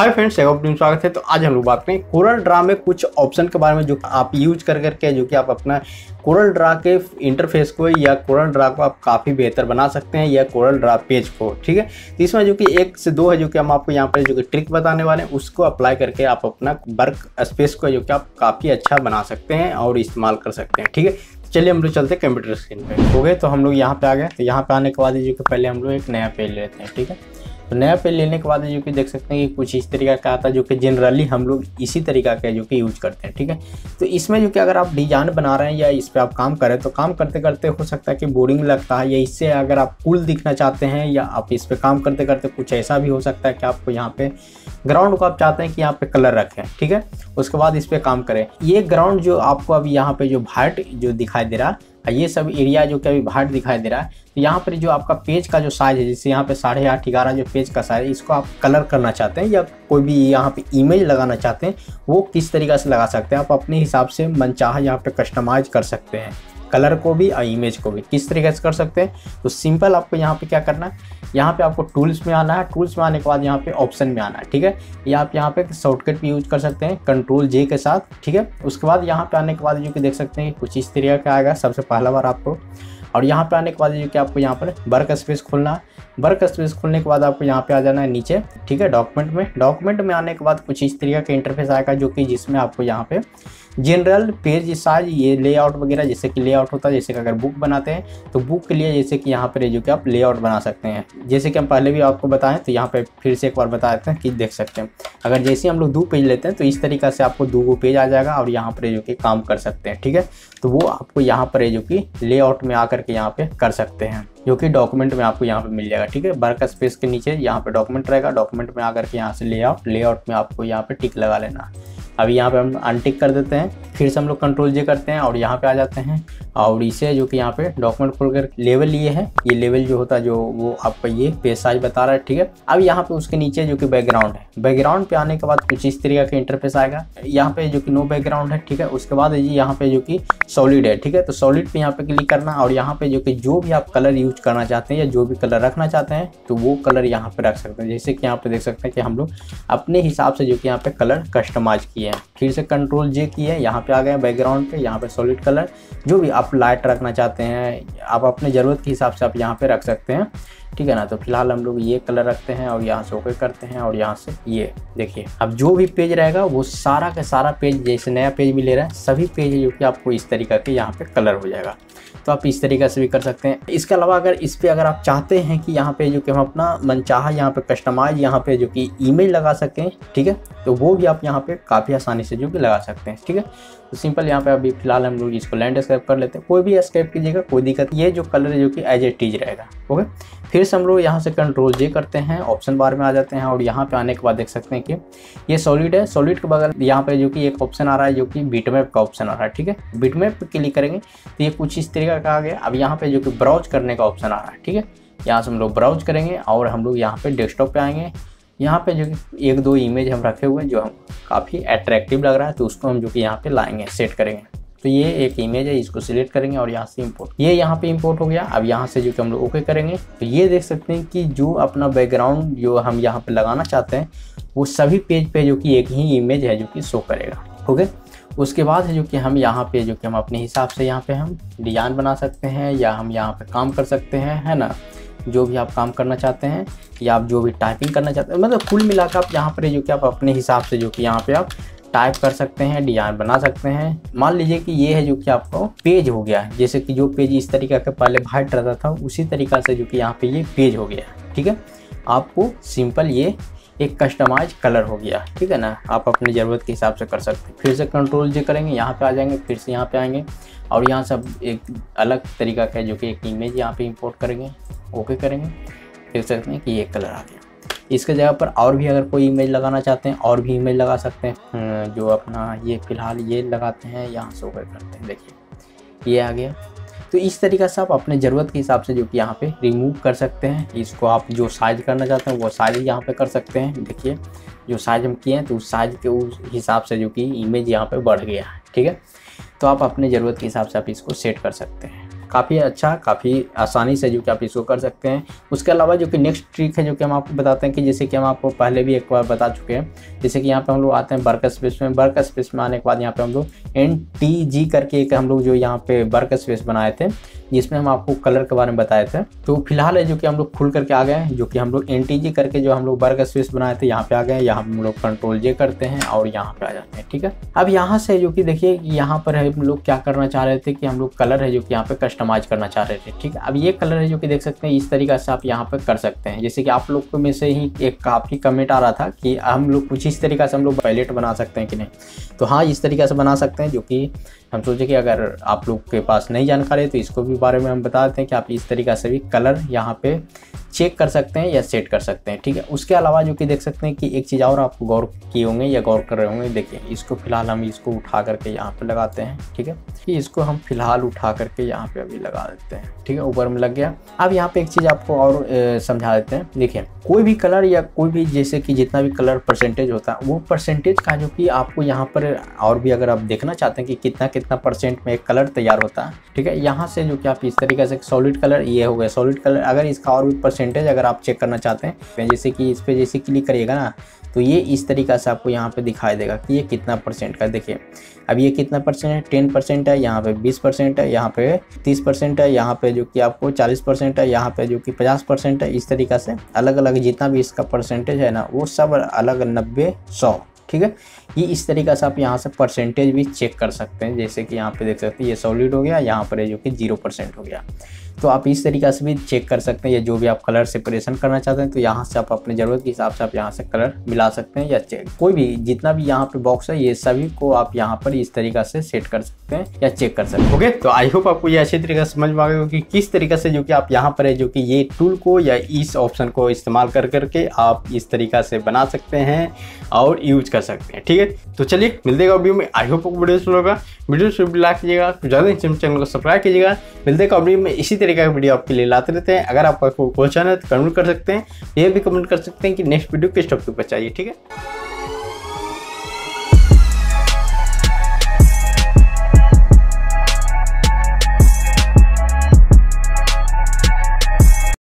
Hi friends team स्वागत है। तो आज हम लोग बात करें कोरल ड्रा में कुछ ऑप्शन के बारे में जो आप यूज़ कर करके, जो कि आप अपना कोरल ड्रा के इंटरफेस को या कोरल ड्रा को आप काफ़ी बेहतर बना सकते हैं या कोरल ड्रा पेज को, ठीक है? तो इसमें जो कि एक से दो है, जो कि हम आपको यहाँ पर जो कि ट्रिक बताने वाले हैं, उसको अप्लाई करके आप अपना वर्क स्पेस को जो कि आप काफ़ी अच्छा बना सकते हैं और इस्तेमाल कर सकते हैं, ठीक है? चलिए हम लोग चलते हैं कंप्यूटर स्क्रीन पर हो गए तो हम लोग यहाँ पे आ गए। तो यहाँ पे आने के बाद जो कि पहले हम लोग एक नया पेज लेते हैं, ठीक है? तो नया पेज लेने के बाद जो कि देख सकते हैं कि कुछ इस तरीका का आता है जो कि जनरली हम लोग इसी तरीका का जो कि यूज़ करते हैं, ठीक है? तो इसमें जो कि अगर आप डिज़ाइन बना रहे हैं या इस पर आप काम करें तो काम करते करते हो सकता है कि बोरिंग लगता है या इससे अगर आप कूल दिखना चाहते हैं या आप इस पर काम करते करते कुछ ऐसा भी हो सकता है कि आपको यहाँ पे ग्राउंड को आप चाहते हैं कि यहाँ पे कलर रखें, ठीक है? उसके बाद इस पर काम करें। ये ग्राउंड जो आपको अभी यहाँ पे जो वाइट जो दिखाई दे रहा है ये सब एरिया जो कि अभी वाइट दिखाई दे रहा है तो यहाँ पर जो आपका पेज का जो साइज़ है, जैसे यहाँ पे साढ़े आठ, ग्यारह जो पेज का साइज़ है, इसको आप कलर करना चाहते हैं या कोई भी यहाँ पे इमेज लगाना चाहते हैं, वो किस तरीका से लगा सकते हैं? आप अपने हिसाब से मनचाहा यहाँ पर कस्टमाइज कर सकते हैं। कलर को भी और इमेज को भी। किस तरीके से कर सकते हैं? तो सिंपल आपको यहाँ पे क्या करना है? यहाँ पे आपको टूल्स में आना है। टूल्स में आने के बाद यहाँ पे ऑप्शन में आना है, ठीक है? या आप यहाँ पे शॉर्टकट भी यूज़ कर सकते हैं कंट्रोल जे के साथ, ठीक है? उसके बाद यहाँ पे आने के बाद जो कि देख सकते हैं, कुछ इस तरीके का आएगा, सबसे पहला बार आपको। और यहाँ पे आने के बाद जो कि आपको यहाँ पर वर्क स्पेस खोलना है। वर्क स्पेस खोलने के बाद आपको यहाँ पे आ जाना है नीचे, ठीक है? डॉक्यूमेंट में। डॉक्यूमेंट में आने के बाद कुछ इस तरीके का इंटरफेस आएगा जो कि जिसमें आपको यहाँ पे जनरल पेज साइज़ ये लेआउट वगैरह, जैसे कि लेआउट होता है, जैसे कि अगर बुक बनाते हैं तो बुक के लिए जैसे कि यहाँ पर जो कि आप लेआउट बना सकते हैं। जैसे कि हम पहले भी आपको बताएँ तो यहाँ पर फिर से एक बार बता देते हैं कि देख सकते हैं। अगर जैसे हम लोग दो पेज लेते हैं तो इस तरीका से आपको दो पेज आ जाएगा और यहाँ पर जो कि काम कर सकते हैं, ठीक है? तो वो आपको यहाँ पर जो कि लेआउट में आकर के यहाँ पे कर सकते हैं, जो कि डॉक्यूमेंट में आपको यहाँ पे मिल जाएगा, ठीक है? वर्क स्पेस के नीचे यहाँ पे डॉक्यूमेंट रहेगा डॉक्यूमेंट में आकर के यहाँ से लेआउट लेआउट में आपको यहाँ पे टिक लगा लेना। अभी यहाँ पर हम अनटिक कर देते हैं। फिर से हम लोग कंट्रोल जे करते हैं और यहाँ पे आ जाते हैं और इसे जो कि यहाँ पे डॉक्यूमेंट खोल कर लेवल ये है ये लेवल जो होता है जो वो आपका ये पेज साइज़ बता रहा है ठीक है अब यहाँ पे उसके नीचे जो कि बैकग्राउंड है बैकग्राउंड पे आने के बाद कुछ इस तरीके का इंटरफेस आएगा यहाँ पे जो कि नो बैकग्राउंड है ठीक है उसके बाद जी यहाँ पे जो कि सॉलिड है ठीक है तो सॉलिड पे यहाँ पे क्लिक करना और यहाँ पे जो कि जो भी आप कलर यूज़ करना चाहते हैं या जो भी कलर रखना चाहते हैं तो वो कलर यहाँ पे रख सकते हैं जैसे कि यहाँ पे देख सकते हैं कि हम लोग अपने हिसाब से जो कि यहाँ पे कलर कस्टमाइज किए हैं फिर से कंट्रोल जे किए यहाँ पे आ गए बैकग्राउंड पे, यहाँ पे सॉलिड कलर जो भी आप लाइट रखना चाहते हैं, आप अपने ज़रूरत के हिसाब से आप यहाँ पे रख सकते हैं। ठीक है ना? तो फ़िलहाल हम लोग ये कलर रखते हैं और यहाँ से ओके करते हैं और यहाँ से ये। देखिए, अब जो भी पेज रहेगा, वो सारा का सारा पेज जैसे नया पेज भी ले रहा है, सभी पेज जो कि आपको इस तरीका के यहाँ पे कलर हो जाएगा। तो आप इस तरीके से भी कर सकते हैं। इसके अलावा अगर इस पर अगर आप चाहते हैं कि यहाँ पे जो कि हम अपना मनचाहा यहाँ पे कस्टमाइज यहाँ पे जो कि ईमेल लगा सकें ठीक है? तो वो भी आप यहाँ पे काफ़ी आसानी से जो कि लगा सकते हैं, ठीक है? तो सिंपल यहाँ पे अभी फ़िलहाल हम लोग इसको लैंड स्केप कर लेते हैं। कोई भी स्केप कीजिएगा, कोई दिक्कत ये जो कलर है जो कि एज ए टीज रहेगा ओके फिर से हम लोग यहाँ से कंट्रोल जे करते हैं ऑप्शन बार में आ जाते हैं और यहाँ पे आने के बाद देख सकते हैं कि ये सॉलिड है। सॉलिड के बगल यहाँ पे जो कि एक ऑप्शन आ रहा है जो कि बिटमैप का ऑप्शन आ रहा है, ठीक है? बिटमैप पे क्लिक करेंगे तो ये कुछ इस तरीके का आ गया। अब यहाँ पे जो कि ब्राउज करने का ऑप्शन आ रहा है, ठीक है? यहाँ से हम लोग ब्राउज करेंगे और हम लोग यहाँ पे डेस्कटॉप पे आएँगे। यहाँ पे जो कि एक दो इमेज हम रखे हुए हैं जो हम काफ़ी अट्रैक्टिव लग रहा है तो उसको हम जो कि यहाँ पे लाएँगे सेट करेंगे। तो ये एक इमेज है, इसको सिलेक्ट करेंगे और यहाँ से इम्पोर्ट ये यहाँ पे इम्पोर्ट हो गया। अब यहाँ से जो कि हम लोग ओके करेंगे तो ये देख सकते हैं कि जो अपना बैकग्राउंड जो हम यहाँ पे लगाना चाहते हैं, वो सभी पेज पे जो कि एक ही इमेज है जो कि शो करेगा। ओके उसके बाद है जो कि हम यहाँ पे जो कि हम अपने हिसाब से यहाँ पे हम डिज़ाइन बना सकते हैं या हम यहाँ पे काम कर सकते हैं, है ना? जो भी आप काम करना चाहते हैं या आप जो भी टाइपिंग करना चाहते हैं मतलब कुल मिलाकर आप यहाँ पर जो कि आप अपने हिसाब से जो कि यहाँ पे आप टाइप कर सकते हैं डिज़ाइन बना सकते हैं। मान लीजिए कि ये है जो कि आपको पेज हो गया, जैसे कि जो पेज इस तरीके का पहले वाइट रहता था, उसी तरीका से जो कि यहाँ पे ये पेज हो गया, ठीक है? आपको सिंपल ये एक कस्टमाइज कलर हो गया, ठीक है ना? आप अपनी ज़रूरत के हिसाब से कर सकते हैं। फिर से कंट्रोल जो करेंगे, यहाँ पे आ जाएँगे, फिर से यहाँ पे आएँगे, और यहाँ सब एक अलग तरीका का है जो कि एक इमेज यहाँ पे इंपोर्ट करेंगे ओके करेंगे, देख सकते हैं कि ये कलर आ गया। इसके जगह पर और भी अगर कोई इमेज लगाना चाहते हैं और भी इमेज लगा सकते हैं। हम्म, जो अपना ये फ़िलहाल ये लगाते हैं यहाँ से ओके करते हैं देखिए। ये आ गया। तो इस तरीक़े से आप अपने ज़रूरत के हिसाब से जो कि यहाँ पे रिमूव कर सकते हैं। इसको आप जो साइज़ करना चाहते हैं वो साइज़ यहाँ पे कर सकते हैं। देखिए जो साइज़ हम किए हैं तो उस साइज़ के उस हिसाब से जो कि इमेज यहाँ पे बढ़ गया है ठीक है? तो आप अपने ज़रूरत के हिसाब से आप इसको सेट कर सकते हैं। काफ़ी अच्छा काफ़ी आसानी से जो कि आप इसको कर सकते हैं। उसके अलावा जो कि नेक्स्ट ट्रिक है जो कि हम आपको बताते हैं कि जैसे कि हम आपको पहले भी एक बार बता चुके हैं, जैसे कि यहाँ पर हम लोग आते हैं वर्क स्पेस में। वर्क स्पेस में आने के बाद यहाँ पे हम लोग एन करके एक हम लोग जो यहाँ पे वर्क स्पेस बनाए थे। जिसमें हम आपको कलर के बारे में बताए थे। तो फ़िलहाल है जो कि हम लोग खुल करके आ गए हैं, जो कि हम लोग एन करके जो हम लोग वर्क स्पेस बनाए थे, यहाँ पे आ गए हैं। यहाँ हम लोग कंट्रोल जे करते हैं और यहाँ पे आ जाते हैं, ठीक है? अब यहाँ से जो कि देखिए यहाँ पर हम लोग क्या करना चाह रहे थे कि हम लोग कलर है जो कि यहाँ पे कस्टमाइज करना चाह रहे थे, ठीक है? अब ये कलर है जो कि देख सकते हैं, इस तरीके से आप यहाँ पे कर सकते हैं। जैसे कि आप लोग में से ही एक काफ़ी कमेंट आ रहा था कि हम लोग कुछ इस तरीके से हम लोग पैलेट बना सकते हैं कि नहीं? तो हाँ इस तरीके से बना सकते हैं जो कि हम सोचे कि अगर आप लोग के पास नहीं जानकारी है तो इसको भी बारे में हम बताते हैं कि आप इस तरीक़ा से भी कलर यहाँ पे चेक कर सकते हैं या सेट कर सकते हैं, ठीक है? उसके अलावा जो कि देख सकते हैं कि एक चीज़ और आप गौर किए होंगे या गौर कर रहे होंगे, देखिए, इसको फ़िलहाल हम इसको उठा करके यहाँ पे लगाते हैं, ठीक है? कि इसको हम फ़िलहाल उठा करके यहाँ पे अभी लगा देते हैं, ठीक है? ऊपर में लग गया। अब यहाँ पे एक चीज़ आपको और समझा देते हैं। देखिए, कोई भी कलर या कोई भी जैसे कि जितना भी कलर परसेंटेज होता है, वो परसेंटेज का जो कि आपको यहाँ पर और भी अगर आप देखना चाहते हैं कि कितना कितना परसेंट में एक कलर तैयार होता है, ठीक है? यहाँ से जो कि आप इस तरीके से सॉलिड कलर, ये हो गया सॉलिड कलर, अगर इसका और भी परसेंटेज अगर आप चेक करना चाहते हैं जैसे कि इस पर जैसे क्लिक करिएगा ना तो ये इस तरीक़ा से आपको यहाँ पे दिखाई देगा कि ये कितना परसेंट का देखिए, अब ये कितना परसेंट है? टेन परसेंट है, यहाँ पे बीस परसेंट है, यहाँ पे तीस परसेंट है, यहाँ पे जो कि आपको चालीस परसेंट है, यहाँ पे जो कि पचास परसेंट है। इस तरीक़ा से अलग अलग जितना भी इसका परसेंटेज है ना, वो सब अलग नब्बे सौ ठीक है? ये इस तरीक़ा से आप यहाँ से परसेंटेज भी चेक कर सकते हैं। जैसे कि यहाँ पे देख सकते हैं, ये सॉलिड हो गया, यहाँ पर है जो कि ज़ीरो परसेंट हो गया। तो आप इस तरीक़ा से भी चेक कर सकते हैं, या जो भी आप कलर सेपरेशन करना चाहते हैं तो यहाँ से आप अपनी ज़रूरत के हिसाब से आप यहाँ से कलर मिला सकते हैं, या चेक कोई भी, जितना भी यहाँ पे बॉक्स है, ये सभी को आप यहाँ पर इस तरीका से सेट कर सकते हैं, या चेक कर सकते हैं। ओके तो आई होप आपको ये अच्छी तरीके से समझ में आ गया कि किस तरीके से जो कि आप यहाँ पर है, जो कि ये टूल को, या इस ऑप्शन को इस्तेमाल कर करके आप इस तरीका से बना सकते हैं, और यूज़ कर सकते हैं, ठीक है? तो चलिए, मिलते वीडियो में। आई होप वीडियो होगा। वीडियो से लाइक कीजिएगा। ज़्यादा चैनल को सब्सक्राइब कीजिएगा। मिलते वीडियो में। इसी तरीके का वीडियो आपके लिए लाते रहते हैं। अगर आपका कोई क्वेश्चन है तो कमेंट कर सकते हैं, ये भी कमेंट कर सकते हैं कि नेक्स्ट वीडियो किस टॉपिक पर चाहिए, ठीक है?